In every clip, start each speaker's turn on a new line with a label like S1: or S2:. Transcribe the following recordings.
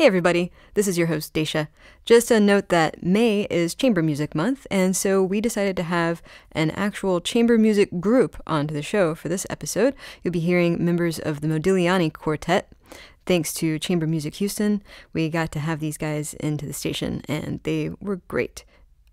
S1: Hey everybody, this is your host Dacia. Just a note that May is Chamber Music Month, and so we decided to have an actual chamber music group onto the show for this episode. You'll be hearing members of the Modigliani Quartet. Thanks to Chamber Music Houston, we got to have these guys into the station, and they were great.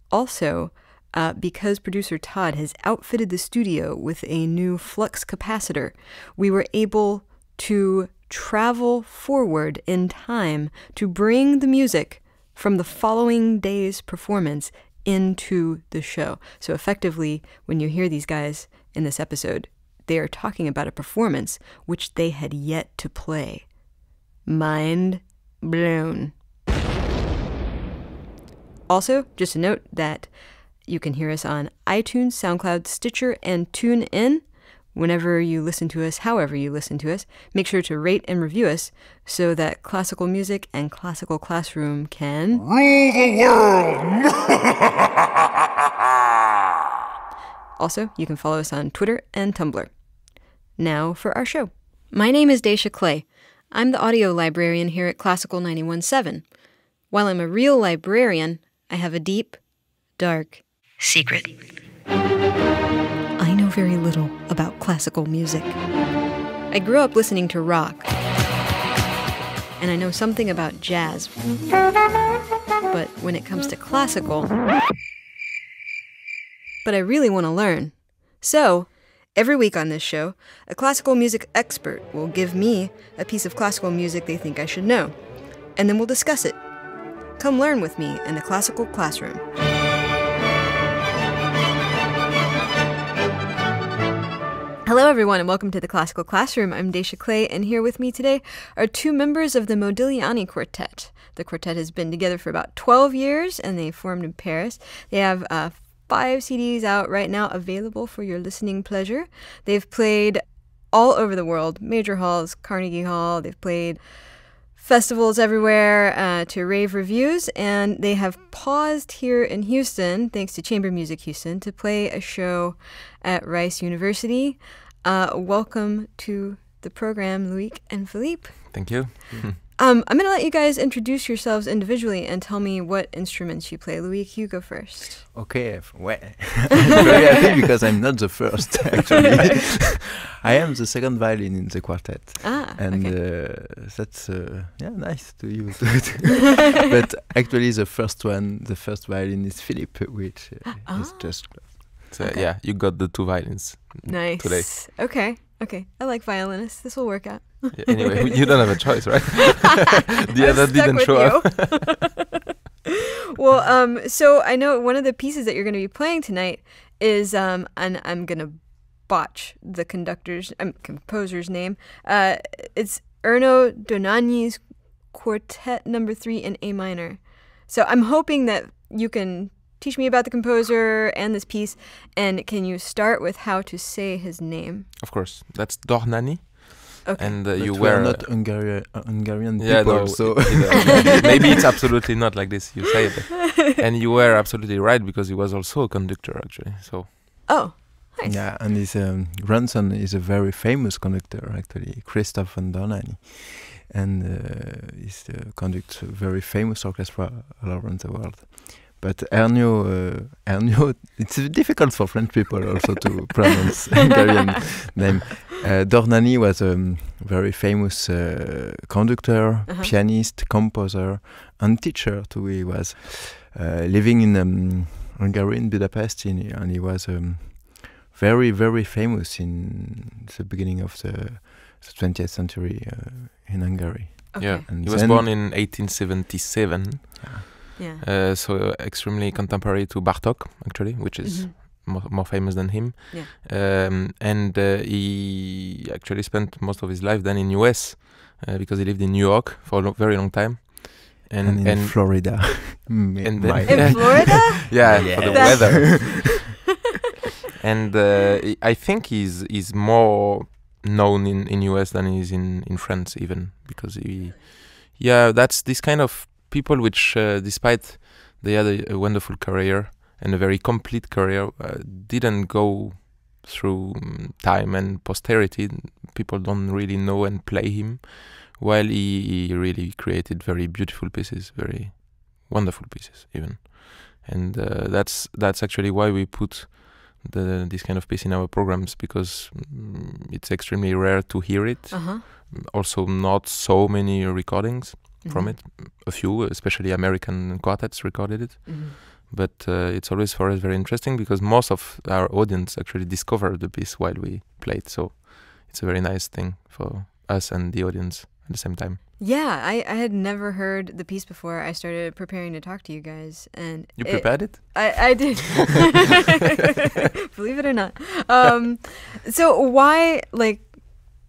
S1: Also, uh, because producer Todd has outfitted the studio with a new flux capacitor, we were able to travel forward in time to bring the music from the following day's performance into the show. So effectively, when you hear these guys in this episode, they are talking about a performance which they had yet to play. Mind blown. Also, just a note that you can hear us on iTunes, SoundCloud, Stitcher, and TuneIn whenever you listen to us, however you listen to us, make sure to rate and review us so that classical music and classical classroom can
S2: rule the world.
S1: also, you can follow us on Twitter and Tumblr. Now for our show. My name is Dacia Clay. I'm the audio librarian here at Classical 917. While I'm a real librarian, I have a deep, dark secret very little about classical music. I grew up listening to rock, and I know something about jazz. But when it comes to classical, but I really want to learn. So, every week on this show, a classical music expert will give me a piece of classical music they think I should know, and then we'll discuss it. Come learn with me in the classical classroom. Hello, everyone, and welcome to the Classical Classroom. I'm Dacia Clay, and here with me today are two members of the Modigliani Quartet. The quartet has been together for about 12 years, and they formed in Paris. They have uh, five CDs out right now available for your listening pleasure. They've played all over the world major halls, Carnegie Hall, they've played festivals everywhere uh, to rave reviews, and they have paused here in Houston, thanks to Chamber Music Houston, to play a show at Rice University. Uh, welcome to the program, Loic and Philippe.
S3: Thank you.
S1: Um, I'm going to let you guys introduce yourselves individually and tell me what instruments you play. Loic, you go first.
S4: Okay, well, I'm very happy because I'm not the first, actually. I am the second violin in the quartet.
S1: Ah,
S4: and
S1: okay.
S4: uh, that's uh, yeah nice to use. but actually, the first one, the first violin is Philippe, which uh,
S1: ah.
S4: is just.
S1: Okay.
S3: yeah, you got the two violins
S1: Nice.
S3: today.
S1: Okay, okay. I like violinists. This will work out.
S3: Yeah, anyway, you don't have a choice, right? the
S1: I'm
S3: other
S1: stuck
S3: didn't show up.
S1: well, um, so I know one of the pieces that you're going to be playing tonight is, um, and I'm going to botch the conductor's, um, composer's name. Uh, it's Erno Dohnányi's Quartet Number Three in A minor. So I'm hoping that you can teach me about the composer and this piece. And can you start with how to say his name?
S3: Of course, that's Dohnányi,
S1: Okay.
S3: and uh, you were
S4: not Hungarian, uh, Hungarian
S3: yeah,
S4: people,
S3: no,
S4: so
S3: it- maybe it's absolutely not like this. You say it, and you were absolutely right because he was also a conductor actually. So
S1: oh, nice.
S4: yeah, and his um, grandson is a very famous conductor, actually, Christoph von Dohnányi, and uh, he's uh, conducts a very famous orchestra all around the world. But Ernio, uh, Ernio, it's difficult for French people also to pronounce Hungarian name. Uh, Dohnányi was a um, very famous uh, conductor,
S1: Uh-huh.
S4: pianist, composer, and teacher too. He was uh, living in um, Hungary, in Budapest, in, and he was um, very, very famous in the beginning of the, the 20th century uh, in Hungary.
S1: Okay.
S3: yeah,
S4: And
S3: he was born in 1877,
S1: Yeah.
S3: Uh, so extremely contemporary to Bartok actually, which is
S1: Mhm.
S3: more, more famous than him.
S1: Yeah.
S3: Um, and uh, he actually spent most of his life then in US uh, because he lived in New York for a lo- very long time.
S4: And,
S3: And
S4: in Florida. Mm,
S3: and then-
S4: my-
S1: In Florida?
S3: yeah,
S4: Yeah.
S3: for the weather. and uh, I think he's he's more known in, in US than he is in, in France even because he yeah that's this kind of people which uh, despite they had a, a wonderful career and a very complete career uh, didn't go through um, time and posterity people don't really know and play him while he, he really created very beautiful pieces, very wonderful pieces even. And uh, that's that's actually why we put the, this kind of piece in our programs because mm, it's extremely rare to hear it.
S1: Uh-huh.
S3: Also, not so many recordings from
S1: Mhm.
S3: it. A few, especially American quartets, recorded it.
S1: Mhm.
S3: But uh, it's always for us very interesting because most of our audience actually discovered the piece while we played. So it's a very nice thing for us and the audience at the same time.
S1: Yeah, I, I had never heard the piece before I started preparing to talk to you guys, and
S3: You
S1: it-
S3: prepared it?
S1: I, I did. Believe it or not. Um, so why like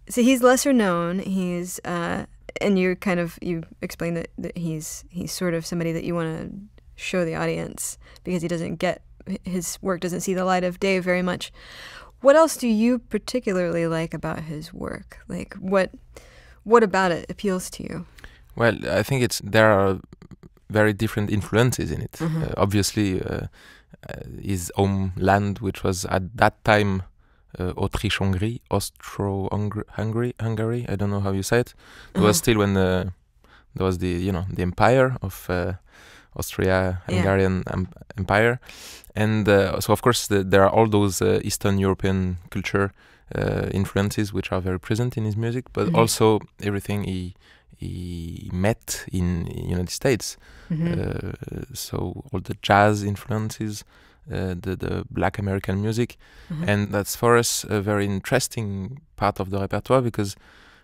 S1: so he's lesser known. He's uh, and you're kind of you explained that, that he's he's sort of somebody that you want to show the audience because he doesn't get his work doesn't see the light of day very much. What else do you particularly like about his work? Like what what about it appeals to you?
S3: Well, I think it's there are very different influences in it.
S1: Mhm.
S3: Uh, obviously, uh, uh, his homeland, which was at that time uh, Autriche-Hongrie, Austro-Hungary, Hungary. I don't know how you say it. It was
S1: Uh-huh.
S3: still when the, there was the you know the empire of uh, Austria-Hungarian em- empire, and uh, so of course the, there are all those uh, Eastern European culture uh, influences which are very present in his music, but
S1: Mhm.
S3: also everything he he met in United States.
S1: Mhm.
S3: Uh, so all the jazz influences, uh, the the Black American music,
S1: Mhm.
S3: and that's for us a very interesting part of the repertoire because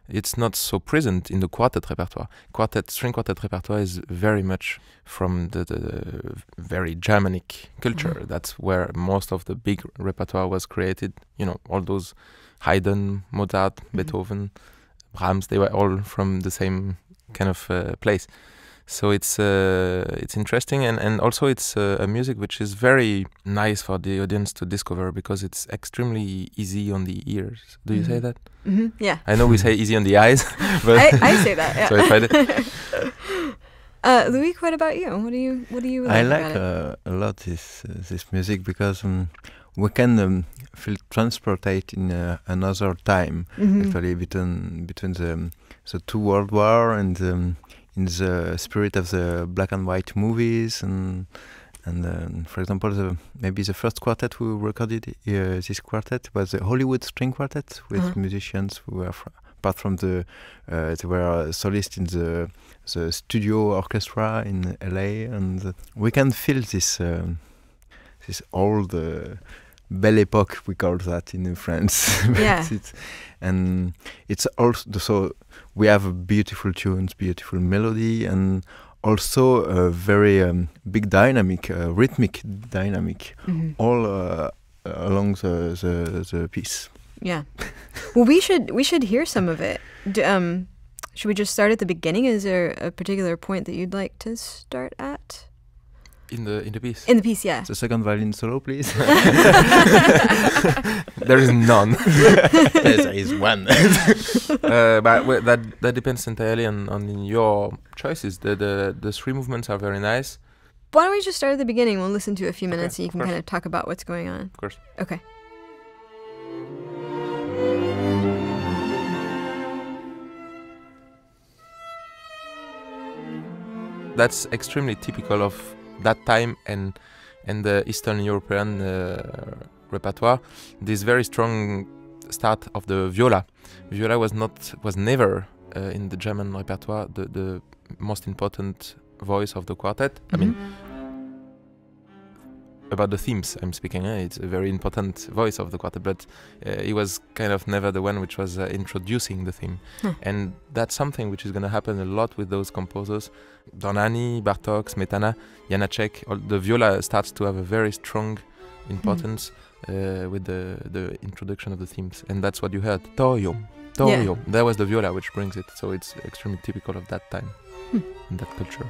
S3: it's not so present in the quartet repertoire. Quartet, string quartet repertoire is very much from the, the very Germanic culture.
S1: Mhm.
S3: That's where most of the big repertoire was created. You know, all those Haydn, Mozart,
S1: Mhm.
S3: Beethoven, Brahms, they were all from the same kind of uh, place. So it's uh, it's interesting and, and also it's uh, a music which is very nice for the audience to discover because it's extremely easy on the ears. Do you say
S1: Mhm.
S3: that?
S1: Mhm. Yeah.
S3: I know we say easy on the eyes, but
S1: I, I say that. Yeah.
S3: So I tried it.
S1: uh, Loic, what about you? What do you What do you?
S4: I
S1: like
S4: like
S1: about it?
S4: uh, a lot this uh, this music because um, we can um, feel transported in uh, another time
S1: Mhm.
S4: actually between between the um, the two world war and um, in the spirit of the black and white movies and and um, for example the maybe the first quartet we recorded uh, this quartet was the Hollywood String Quartet with
S1: Uh-huh.
S4: musicians who were fr- apart from the uh, they were solists in the the studio orchestra in LA and we can feel this um, this old uh, belle époque we call that in France
S1: Yeah.
S4: it's, and it's also so we have beautiful tunes beautiful melody and also a very um, big dynamic uh, rhythmic dynamic
S1: Mhm.
S4: all uh, along the, the the piece
S1: Yeah. Well, we should we should hear some of it. D- um, should we just start at the beginning? Is there a particular point that you'd like to start at
S3: in the in the piece
S1: in the piece? Yeah.
S4: the second violin solo please
S3: there is none.
S4: there is one
S3: uh, but well, that that depends entirely on, on your choices. The, the the three movements are very nice.
S1: Why don't we just start at the beginning? We'll listen to a few
S3: Okay,
S1: minutes, and you can
S3: course.
S1: kind of talk about what's going on.
S3: Of course.
S1: Okay.
S3: that's extremely typical of that time and and the Eastern European uh, repertoire. This very strong start of the viola. Viola was not was never uh, in the German repertoire the the most important voice of the quartet. I mean, about the themes I'm speaking. eh, It's a very important voice of the quartet, but uh, he was kind of never the one which was uh, introducing the theme.
S1: Hmm.
S3: And that's something which is going to happen a lot with those composers. Dohnányi, Bartok, Smetana, Janacek, all the viola starts to have a very strong importance uh, with the, the introduction of the themes. And that's what you heard. Torium. Torium. That was the viola which brings it. So it's extremely typical of that time
S1: Hmm.
S3: and that culture.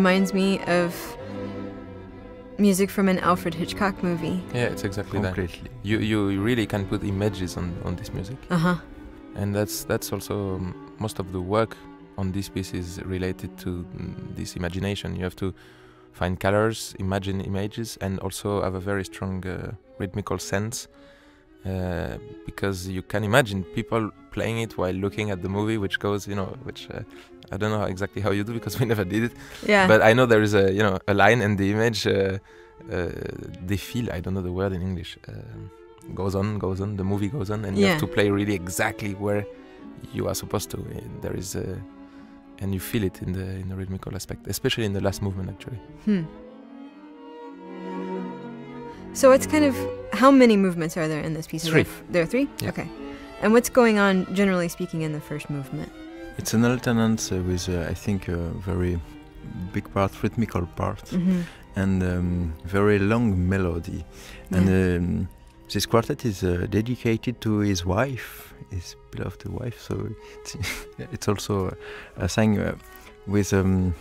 S1: Reminds me of music from an Alfred Hitchcock movie.
S3: Yeah, it's exactly that.
S4: Completely.
S3: You you really can put images on on this music,
S1: Uh huh.
S3: and that's that's also um, most of the work on this piece is related to mm, this imagination. You have to find colors, imagine images, and also have a very strong uh, rhythmical sense. Uh, because you can imagine people playing it while looking at the movie, which goes, you know, which uh, I don't know exactly how you do because we never did it.
S1: Yeah.
S3: But I know there is a you know a line and the image uh, uh, défile. I don't know the word in English. Uh, goes on, goes on. The movie goes on, and you have to play really exactly where you are supposed to. Uh, There is a, and you feel it in the in the rhythmical aspect, especially in the last movement actually.
S1: Hmm. So it's kind of how many movements are there in this piece?
S3: Three.
S1: There, there are three.
S3: Yeah.
S1: Okay. And what's going on, generally speaking, in the first movement?
S4: It's an alternance with, uh, I think, a very big part, rhythmical part,
S1: Mm-hmm.
S4: and um, very long melody. And um, this quartet is uh, dedicated to his wife, his beloved wife. So it's, it's also a thing uh, with. Um,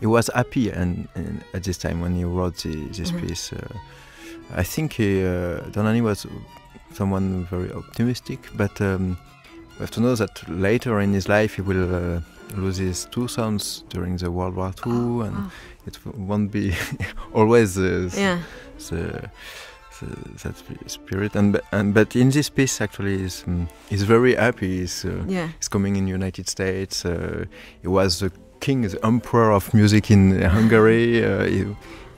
S4: he was happy and, and at this time when he wrote the, this
S1: Mhm.
S4: piece. Uh, I think he, uh, Dohnányi was someone very optimistic, but um, we have to know that later in his life he will uh, lose his two sons during the World War II, and
S1: Oh,
S4: it won't be always uh,
S1: yeah.
S4: the, the, that spirit. And, and but in this piece actually is um, he's very happy. He's, uh,
S1: Yeah.
S4: he's coming in United States. Uh, he was the king, the emperor of music in Hungary. Uh, he,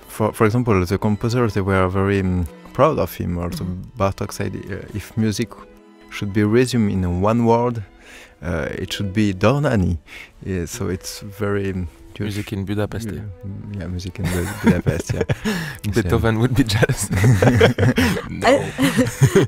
S4: for for example, the composers they were very um, proud of him. Also,
S1: Mhm.
S4: Bartok said uh, if music should be resumed in one word, uh, it should be Dohnányi. Yeah, so it's very um.
S3: Music in Budapest.
S4: Yeah,
S3: yeah.
S4: mm, music in Bu- Budapest. Yeah.
S3: Beethoven would be jealous. no.
S1: I,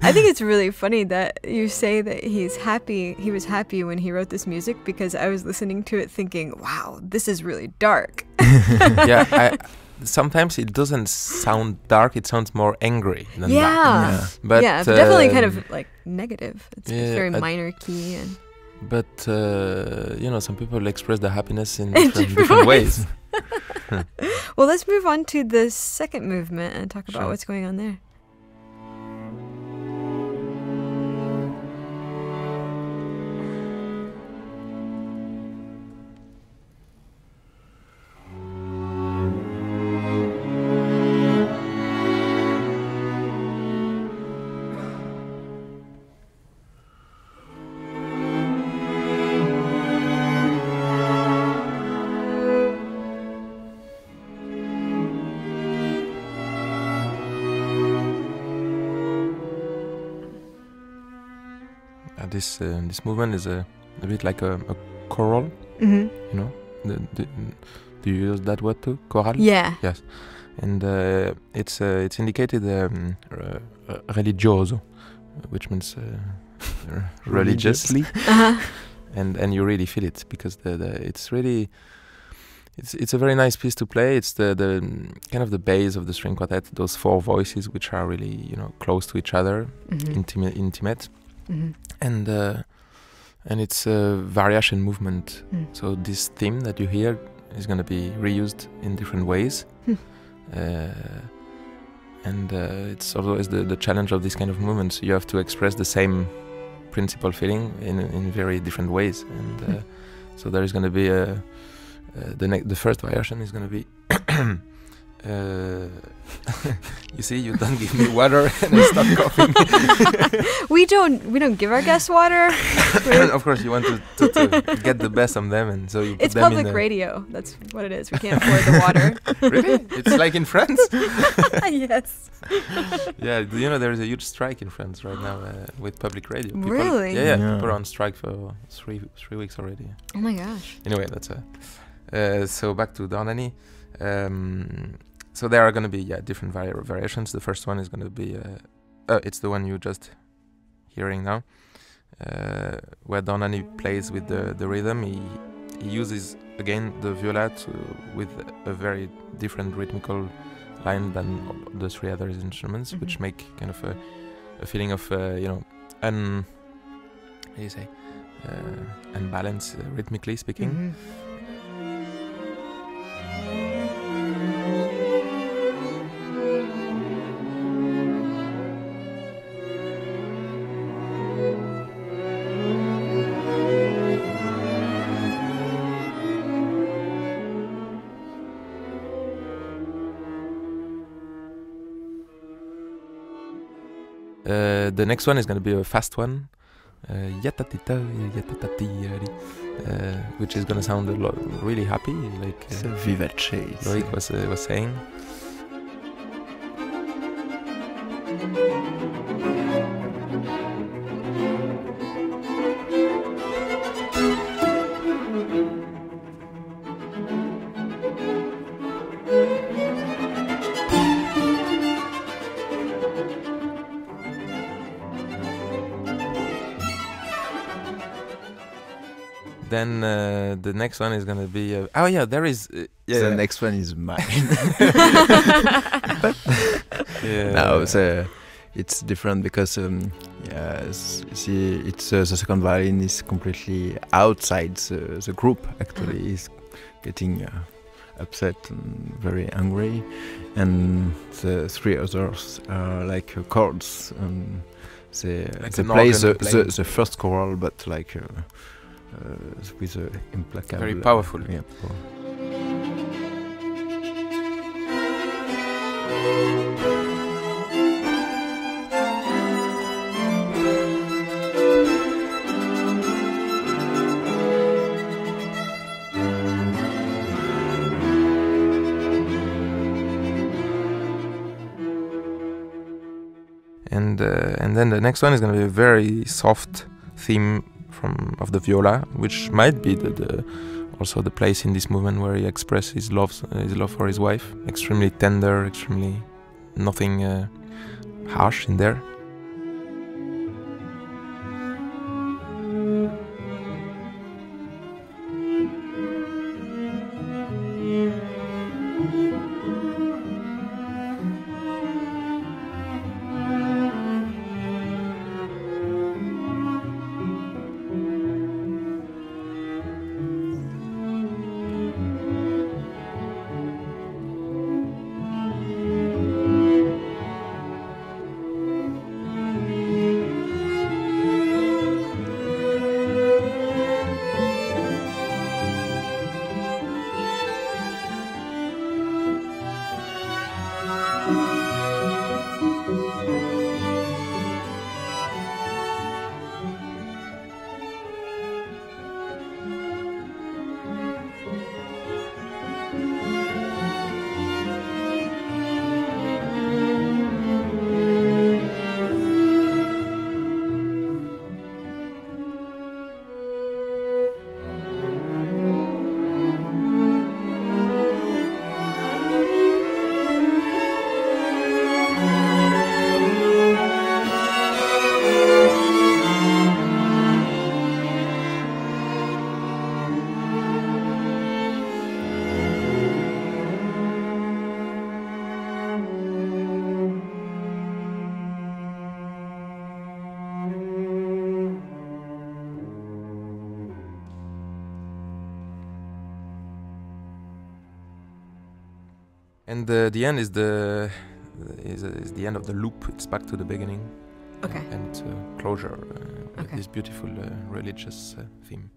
S1: I think it's really funny that you say that he's happy. He was happy when he wrote this music because I was listening to it thinking, "Wow, this is really dark."
S3: yeah, I, sometimes it doesn't sound dark. It sounds more angry than
S1: yeah.
S3: dark.
S4: Yeah.
S3: But
S1: yeah, definitely kind
S3: um,
S1: of like negative. It's
S3: yeah,
S1: very
S3: I-
S1: minor key and
S3: But uh, you know, some people express their happiness in
S1: In
S3: different,
S1: different
S3: different
S1: ways.
S3: ways.
S1: well, let's move on to the second movement and talk about
S3: Sure.
S1: what's going on there.
S3: This uh, this movement is a, a bit like a, a choral.
S1: hmm
S3: You know, the, the, do you use that word too? Choral.
S1: Yeah.
S3: Yes, and uh, it's uh, it's indicated um, religioso, which means uh, religiously.
S1: Uh-huh.
S3: and and you really feel it because the, the it's really it's it's a very nice piece to play. It's the the mm, kind of the base of the string quartet. Those four voices, which are really you know close to each other,
S1: Mhm.
S3: intimate, intimate,
S1: Mhm.
S3: and uh, and it's a variation movement.
S1: Mm.
S3: So this theme that you hear is going to be reused in different ways.
S1: Hmm.
S3: Uh, and uh, it's always the, the challenge of this kind of movements. You have to express the same principal feeling in in very different ways, and uh,
S1: Hmm.
S3: so there is going to be a uh, the ne- the first variation is going to be. uh, you see, you don't give me water, and I start coughing.
S1: we don't we don't give our guests water. We're-
S3: of course, you want to, to, to get the best from them, and so you put
S1: it's
S3: them in
S1: public
S3: a-
S1: radio. That's what it is. We can't afford the water.
S3: really? It's like in France?
S1: yes.
S3: yeah, do you know there is a huge strike in France right now uh, with public radio? People,
S1: Really?
S3: Yeah, yeah,
S4: Yeah.
S3: People are on strike for three three weeks already.
S1: Oh my gosh.
S3: Anyway, that's a. Uh, so back to Dohnányi. Um, so there are going to be yeah different vari- variations. The first one is going to be uh, uh, it's the one you're just hearing now, uh, where Dohnányi plays with the the rhythm. He he uses again the viola to, with a very different rhythmical line than the three other instruments, which
S1: Mhm.
S3: make kind of a, a feeling of uh, you know un how do you say uh, unbalanced uh, rhythmically speaking.
S1: Mhm.
S3: Uh, the next one is going to be a fast one, uh, uh, which is going to sound a lot really happy, like uh,
S4: vivace.
S3: Loic
S4: uh,
S3: was uh, was saying. Next one is gonna be uh, oh yeah there is uh, yeah
S4: The next one is mine.
S3: yeah
S4: no, it's, uh, it's different because um, yeah, s- see, it's uh, the second violin is completely outside the, the group. Actually, is getting uh, upset and very angry, and the three others are like uh, chords. And they
S3: Like
S4: they play the, the the first choral, but like. Uh, uh, with a implacable,
S3: Very powerful.
S4: Yeah, power.
S3: and uh, and then the next one is going to be a very soft theme from of the viola, which might be the, the also the place in this movement where he expresses his love his love for his wife. Extremely tender, extremely nothing uh, harsh in there. The the end is the is, is the end of the loop. It's back to the beginning.
S1: Okay.
S3: And a closure uh, with this beautiful uh, religious uh, theme.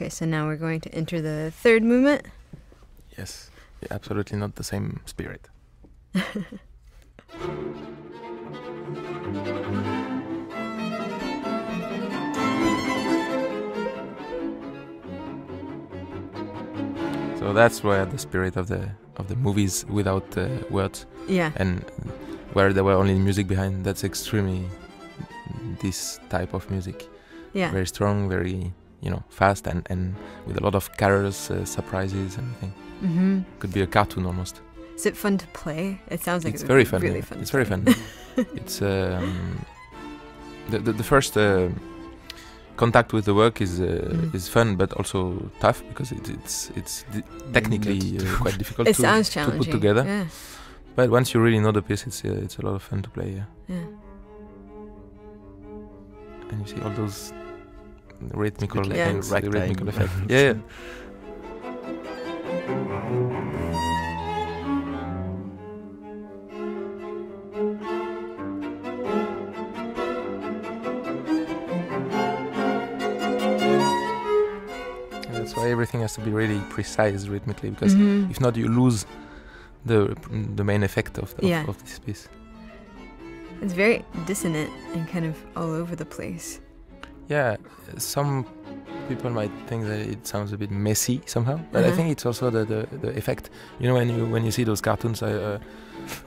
S1: Okay, so now we're going to enter the third movement.
S3: Yes, absolutely not the same spirit. so that's where the spirit of the of the movies without uh, words
S1: Yeah.
S3: and where there were only music behind. That's extremely this type of music.
S1: Yeah.
S3: Very strong, very you know, fast and and with a lot of characters, uh, surprises, and everything.
S1: Mm-hmm.
S3: Could be a cartoon almost.
S1: Is it fun to play? It sounds like
S3: it's
S1: it
S3: very fun.
S1: Really
S3: yeah.
S1: fun.
S3: It's very fun. it's um, the, the the first uh, contact with the work is uh,
S1: Mhm.
S3: is fun, but also tough because it, it's it's technically uh, quite difficult
S1: It
S3: to,
S1: sounds
S3: to put together.
S1: Yeah.
S3: But once you really know the piece, it's uh, it's a lot of fun to play. Yeah.
S1: Yeah.
S3: And you see all those rhythmical
S1: Yeah.
S3: things, the rhythmical effect. yeah. yeah. That's why everything has to be really precise rhythmically because
S1: Mhm.
S3: if not you lose the the main effect of, the,
S1: Yeah.
S3: of, of this piece
S1: It's very dissonant and kind of all over the place.
S3: Yeah some people might think that it sounds a bit messy somehow but i
S1: Uh-huh.
S3: think it's also the, the, the effect you know when you when you see those cartoons i uh,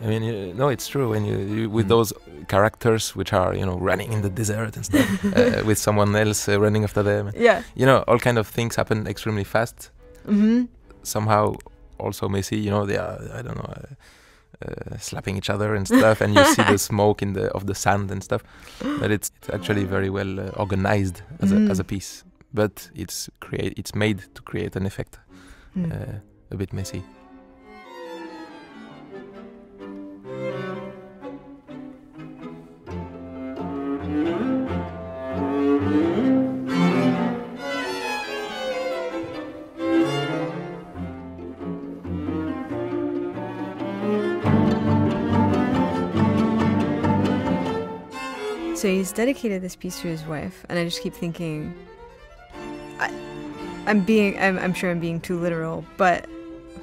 S3: I mean, you, no, it's true. When you, you with
S4: Mm.
S3: those characters which are, you know, running in the desert and stuff, uh, with someone else uh, running after them,
S1: Yeah.
S3: you know, all kind of things happen extremely fast.
S1: Mm-hmm.
S3: Somehow, also messy. You know, they are, I don't know, uh, slapping each other and stuff, and you see the smoke in the of the sand and stuff. But it's, it's actually very well uh, organized as
S1: Mm.
S3: a as a piece. But it's create it's made to create an effect,
S1: Mm.
S3: uh, a bit messy.
S1: He's dedicated this piece to his wife, and I just keep thinking, I, I'm being, I'm, I'm sure I'm being too literal, but,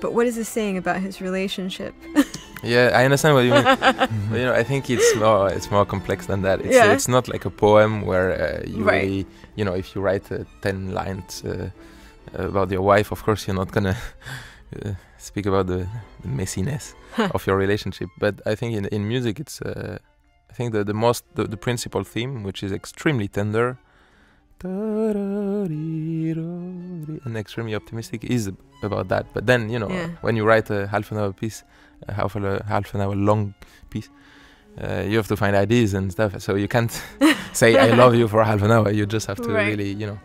S1: but what is this saying about his relationship?
S3: Yeah, I understand what you mean. But, you know, I think it's more it's more complex than that. It's
S1: Yeah.
S3: it's not like a poem where uh, you
S1: Right.
S3: really, you know, if you write uh, ten lines uh, about your wife, of course you're not gonna uh, speak about the, the messiness of your relationship. But I think in in music, it's uh, I think the the most the, the principal theme, which is extremely tender. And extremely optimistic is about that. But then you know,
S1: Yeah.
S3: when you write a half an hour piece, a half a half an hour long piece, uh, you have to find ideas and stuff. So you can't say I love you for half an hour. You just have to
S1: Right.
S3: really, you know.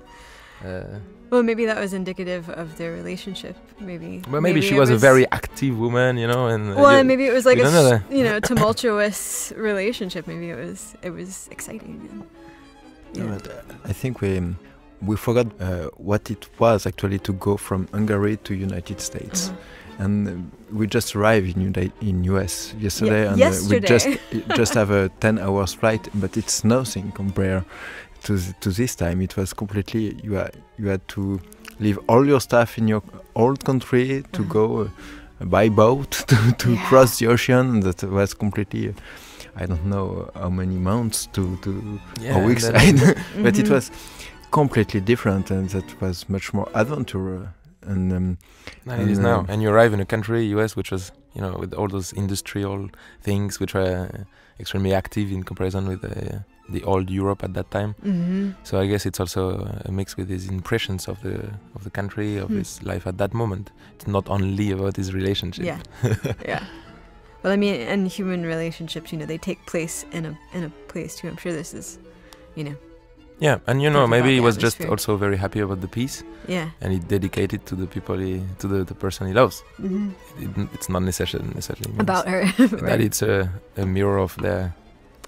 S3: Uh,
S1: Well, maybe that was indicative of their relationship. Maybe.
S3: well, maybe, she
S1: it
S3: was, a very active woman, you know, and uh,
S1: Well,
S3: you-
S1: maybe it was like
S3: you
S1: a
S3: know
S1: you know tumultuous relationship. Maybe it was it was exciting. And,
S4: No,
S1: yeah.
S4: but, uh, I think we um, we forgot uh, what it was actually to go from Hungary to United States,
S1: Uh-huh.
S4: and um, we just arrived in Uni- in US yesterday, and uh, we just just have a ten hours flight, but it's nothing compared to th- to this time. It was completely you had you had to leave all your stuff in your old country to
S1: Uh-huh.
S4: go uh, by boat to, to
S1: Yeah.
S4: cross the ocean. That was completely. Uh, I don't know how many months to to
S3: yeah,
S4: or
S3: and
S4: weeks,
S3: then-
S4: but it
S1: Mhm.
S4: was completely different, and that was much more adventurous And um,
S3: And it is
S4: And,
S3: now.
S4: um,
S3: And you arrive in a country, US, which was, you know, with all those industrial things which were uh, extremely active in comparison with uh, the old Europe at that time.
S1: Mhm.
S3: So I guess it's also a mix with his impressions of the of the country, of
S1: Hmm.
S3: his life at that moment. It's not only about his relationship.
S1: Yeah. yeah. Well, I mean, and human relationships, you know, they take place in a in a place too. I'm sure this is, you know,
S3: Yeah, and you know, maybe he was just also very happy about the piece,
S1: yeah.
S3: and he dedicated to the people he, to the, the person he loves.
S1: hmm
S3: It, it's not necessarily necessarily
S1: About her.
S3: that it's a, a mirror of their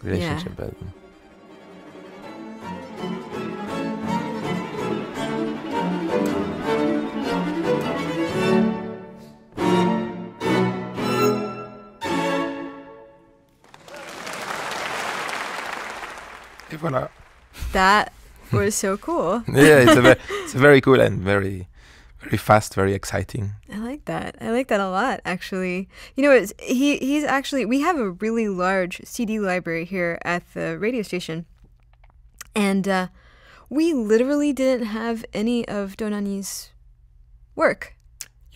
S3: relationship. But Et voilà.
S1: That was so cool.
S3: yeah, it's a very, it's a very cool and very, very fast, very exciting.
S1: I like that. I like that a lot, actually. You know, it's, he he's actually we have a really large CD library here at the radio station, and uh, we literally didn't have any of Dohnányi's work.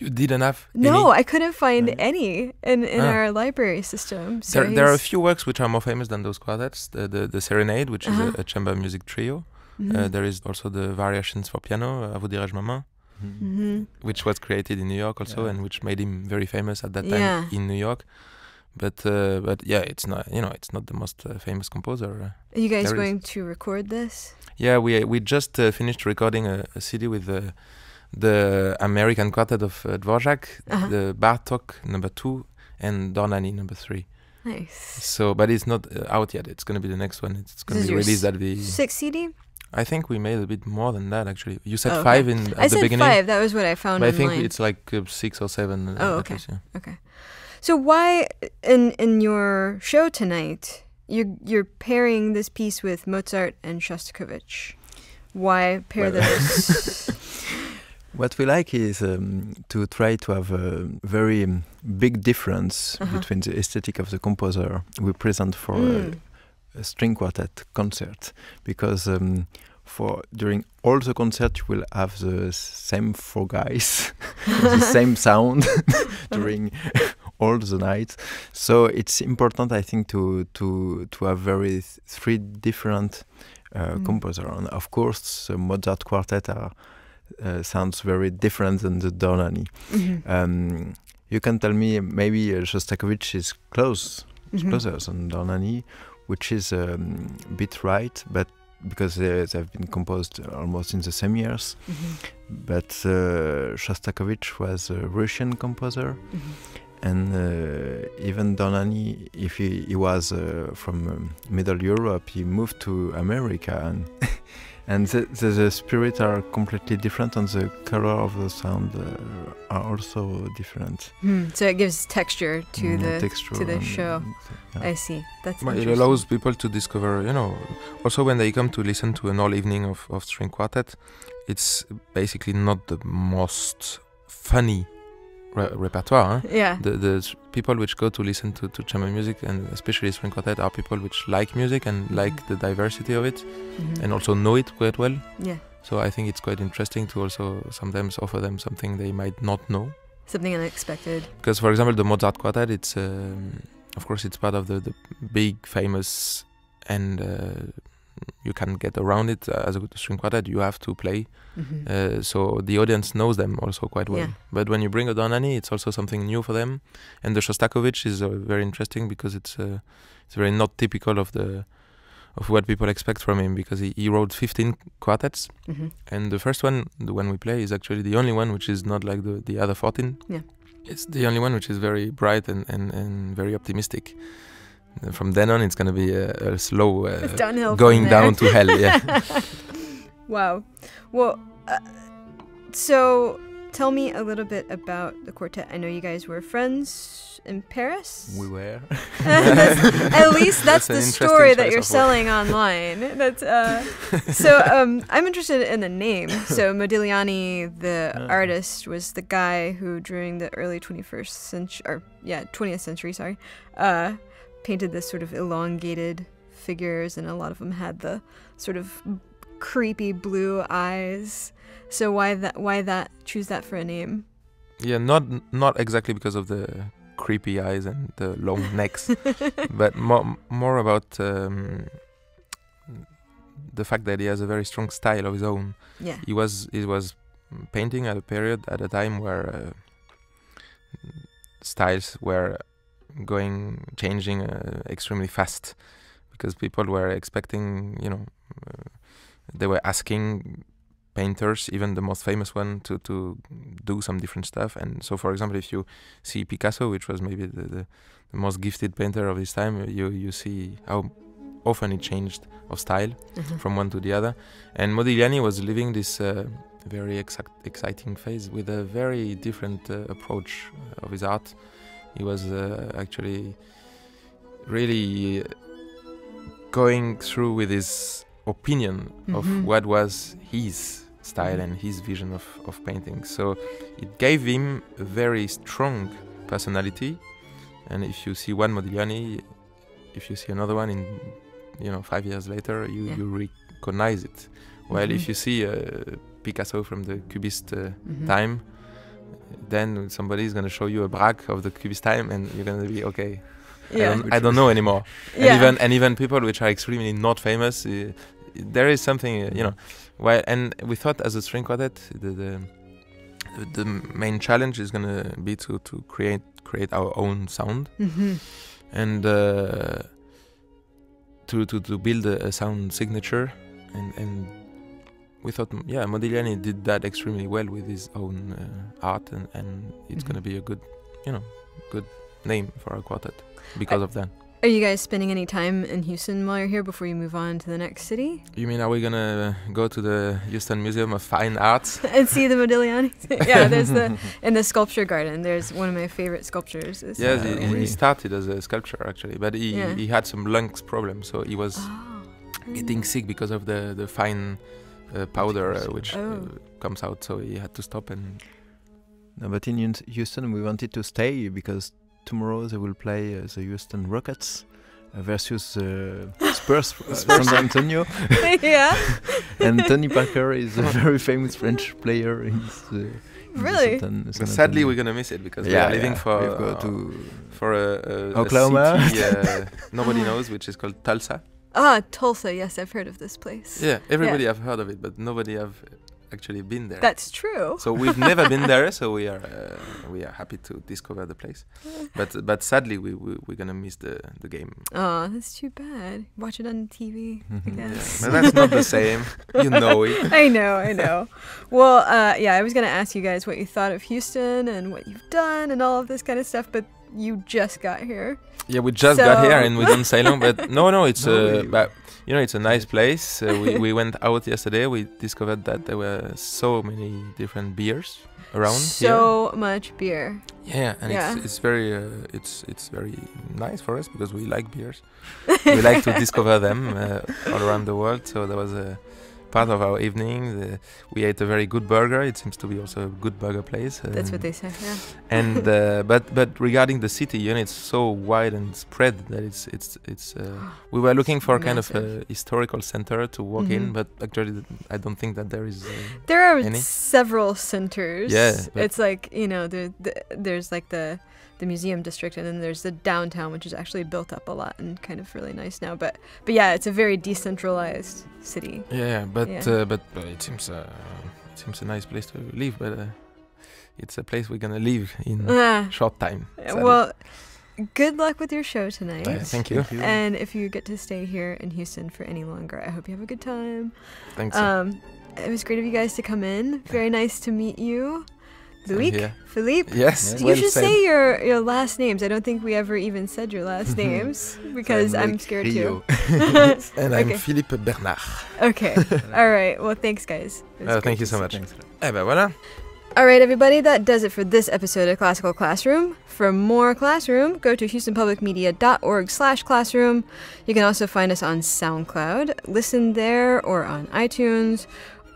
S3: You didn't have
S1: No,
S3: any?
S1: I couldn't find
S3: Right.
S1: any in, in
S3: Ah.
S1: our library system. So
S3: There, there are a few works which are more famous than those quartets. The the, the Serenade, which
S1: Uh-huh.
S3: is a, a chamber music trio,
S1: Mhm.
S3: Uh, there is also the variations for piano, uh, À vous dirais-je maman,
S1: Mhm.
S3: which was created in New York also,
S4: Yeah.
S3: and which made him very famous at that time
S1: Yeah.
S3: in New York. But uh, but yeah, it's not you know it's not the most uh, famous composer. Uh,
S1: Are you guys
S3: There is-
S1: going to record this?
S3: Yeah, we we just uh, finished recording a, a CD with the the American quartet of uh, Dvorak,
S1: Uh-huh.
S3: the Bartok number two, and Dohnányi number three.
S1: Nice.
S3: So, but it's not uh, out yet. It's going to be the next one. It's going to be released at the.
S1: Six CD?
S3: I think we made a bit more than that actually. You said
S1: Oh, okay.
S3: five in at
S1: I
S3: the
S1: said
S3: beginning.
S1: five. That was what I found
S3: But I think it's like uh, six or seven. uh,
S1: Oh, okay.
S3: least, yeah.
S1: Okay. So why in in your show tonight you you're pairing this piece with Mozart and Shostakovich? Why pair
S4: Well-
S1: those?
S4: What we like is um, to try to have a very um, big difference
S1: Uh-huh.
S4: between the aesthetic of the composer we present for
S1: Mm.
S4: a, a string quartet concert because um, for during all the concert you will have the same four guys, the same sound during all the night. So it's important, I think, to to to have very th- three different uh,
S1: Mm.
S4: composer. And of course, the Mozart quartet are, uh, sounds very different than the Dohnányi.
S1: Mhm.
S4: Um, you can tell me maybe uh, Shostakovich is close,
S1: Mhm.
S4: closer than Dohnányi, which is um, a bit right, but because they, they've been composed almost in the same years.
S1: Mhm.
S4: But uh, Shostakovich was a Russian composer,
S1: Mhm.
S4: and uh, even Dohnányi, if he, he was uh, from um, Middle Europe, he moved to America, and and the, the, the spirit are completely different, and the color of the sound uh, are also different.
S1: Hmm. So it gives texture to
S4: Mm,
S1: the
S4: texture
S1: to the
S4: and-
S1: show.
S4: yeah.
S1: I see. That's
S3: Well, it allows people to discover, you know, also when they come to listen to an all evening of, of string quartet, it's basically not the most funny re- repertoire. Huh?
S1: Yeah.
S3: The the people which go to listen to, to chamber music and especially string quartet are people which like music and like the diversity of it
S1: Mhm.
S3: and also know it quite well.
S1: yeah.
S3: So I think it's quite interesting to also sometimes offer them something they might not know.
S1: Something unexpected.
S3: Because for example, the Mozart quartet, it's um, of course it's part of the, the big famous, and uh, you can get around it uh, as a string quartet. You have to play,
S1: Mhm.
S3: uh, so the audience knows them also quite well.
S1: Yeah.
S3: But when you bring a Dohnányi, it's also something new for them. And the Shostakovich is uh, very interesting because it's uh, it's very not typical of the of what people expect from him because he, he wrote 15 quartets
S1: Mhm.
S3: and the first one, the one we play, is actually the only one which is not like the, the other 14.
S1: Yeah.
S3: It's the only one which is very bright and, and, and very optimistic. And from then on, it's going to be a, a slow uh,
S1: It's downhill.
S3: going down to hell. Yeah.
S1: wow. Well, uh, so tell me a little bit about the quartet. I know you guys were friends in Paris.
S4: We were.
S1: At least that's,
S3: That's
S1: the story that you're selling online. That's uh, so. Um, I'm interested in the name. So Modigliani, the
S4: Ah.
S1: artist, was the guy who, during the early 21st century, or yeah, 20th century, sorry, uh, painted this sort of elongated figures, and a lot of them had the sort of creepy blue eyes. So why that? Why that? Choose that for a name?
S3: yeah, not not exactly because of the creepy eyes and the long necks, but more more about um, the fact that he has a very strong style of his own.
S1: Yeah.
S3: he was he was painting at a period at a time where uh, styles were going changing uh, extremely fast because people were expecting you know uh, they were asking painters even the most famous one to to do some different stuff and so for example if you see Picasso which was maybe the, the, the most gifted painter of his time you you see how often he changed of style
S1: Mhm.
S3: from one to the other. And Modigliani was living this uh, very exact, exciting phase with a very different uh, approach of his art. He was uh, actually really going through with his opinion of
S1: Mhm.
S3: what was his style and his vision of, of painting. So it gave him a very strong personality. And if you see one Modigliani, if you see another one in you know five years later you,
S1: Yeah.
S3: you recognize it well if
S1: Mhm.
S3: you see uh, picasso from the cubist uh,
S1: Mhm.
S3: time then somebody is going to show you a Braque of the cubist time and you're going to be okay I,
S1: Yeah.
S3: don't, I don't know anymore and
S1: Yeah.
S3: even and even people which are extremely not famous uh, there is something uh, you know. Why? And we thought as a string quartet, the the, the main challenge is gonna be to to create create our own sound
S1: Mm-hmm.
S3: and uh, to to to build a, a sound signature and and we thought mm, yeah Modigliani did that extremely well with his own uh, art and and it's
S1: Mhm.
S3: gonna be a good you know good name for our quartet because of that.
S1: Are you guys spending any time in Houston while you're here before you move on to the next city
S3: You mean are we gonna go to the Houston Museum of Fine Arts?
S1: and see the Modigliani? yeah, there's the in the sculpture garden. There's one of my favorite sculptures. Is,
S3: Yes,
S1: uh,
S3: he, he- he started as a sculptor actually, but he,
S1: Yeah.
S3: he had some lungs problems, so he was
S1: Oh.
S3: getting sick because of the the fine uh, powder uh, which uh,
S1: Oh.
S3: comes out, so he had to stop and
S4: No, but in Houston, we wanted to stay because tomorrow they will play uh, the Houston Rockets uh, versus uh, Spurs, uh, San Antonio.
S1: yeah.
S4: and Tony Parker is a very famous French player. He's, uh, in the
S1: Really?
S4: San-
S3: But
S4: San
S3: sadly, we're gonna miss it because we
S4: yeah,
S3: are leaving for uh,
S4: to
S3: for a, a,
S4: Oklahoma.
S3: a city uh, nobody knows, which is called Tulsa.
S1: Ah, Tulsa. Yes, I've heard of this place.
S3: Yeah, everybody have heard of it, but nobody have actually been there.
S1: That's true.
S3: so we've never been there, so we are uh, we are happy to discover the place. But but sadly, we, we we're gonna miss the the game.
S1: Oh, that's too bad. Watch it on TV. I
S4: Mhm.
S1: guess.
S3: But that's not the same. You know it.
S1: I know, I know. Well, uh, yeah, I was gonna ask you guys what you thought of Houston and what you've done and all of this kind of stuff, but you just got here.
S3: Yeah, we just got here and we don't say long, but no, no, it's
S4: No,
S3: uh,
S4: we-
S3: but you know, it's a nice place. Uh, we we went out yesterday. We discovered that there were so many different beers around here.
S1: so much beer.
S3: Yeah, and
S1: Yeah.
S3: it's it's very uh, it's it's very nice for us because we like beers. we like to discover them uh, all around the world. So that was a part of our evening. The, we ate a very good burger. It seems to be also a good burger place.
S1: That's
S3: um,
S1: what they say. Yeah.
S3: and uh, but but regarding the city, you know, it's so wide and spread that it's it's it's. Uh, we were looking for kind of a historical center to walk
S1: Mhm.
S3: in, but actually, I don't think that there is. Uh,
S1: There are
S3: Any?
S1: several centers.
S3: Yeah,
S1: it's like you know, the, the, there's like the the museum district, and then there's the downtown, which is actually built up a lot and kind of really nice now. But but yeah, it's a very decentralized city.
S3: yeah, but
S1: Yeah.
S3: Uh, but but it seems uh, it seems a nice place to live, but uh, it's a place we're gonna live in
S1: Ah,
S3: short time. sadly.
S1: well, good luck with your show tonight.
S3: Yeah, thank you.
S1: And if you get to stay here in Houston for any longer, I hope you have a good time.
S3: Thanks. uh,
S1: Um, it was great of you guys to come in. Very nice to meet you.
S3: Same
S1: Philippe.
S3: Yes,
S1: You
S3: well
S1: should
S3: said.
S1: say your, your last names. I don't think we ever even said your last names because I'm scared too.
S3: and I'm
S1: Okay.
S3: Philippe Bernhard.
S1: okay. All right. Well, thanks, guys.
S3: Uh, thank you so much.
S4: Thanks.
S3: Eh ben voilà.
S1: All right, everybody, that does it for this episode of Classical Classroom. For more Classroom, go to houstonpublicmedia.org slash classroom. You can also find us on SoundCloud. Listen there or on iTunes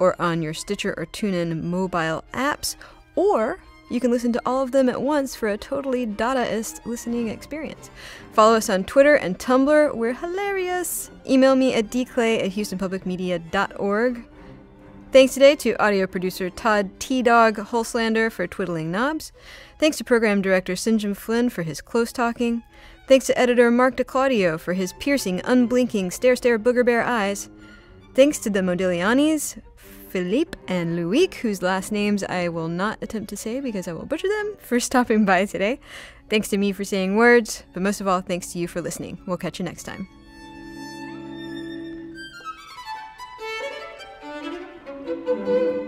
S1: or on your Stitcher or TuneIn mobile apps. Or you can listen to all of them at once for a totally Dadaist listening experience. Follow us on Twitter and Tumblr. We're hilarious. Email me at dclay at houstonpublicmedia.org. Thanks today to audio producer Todd T Dog Hulslander for twiddling knobs. Thanks to program director Sinjin Flynn for his close talking. Thanks to editor Mark DiClaudio for his piercing, unblinking, stare stare booger bear eyes. Thanks to the Modiglianis, Philippe and Loic, whose last names I will not attempt to say because I will butcher them, for stopping by today. Thanks to me for saying words, but most of all, thanks to you for listening. We'll catch you next time.
S5: Thank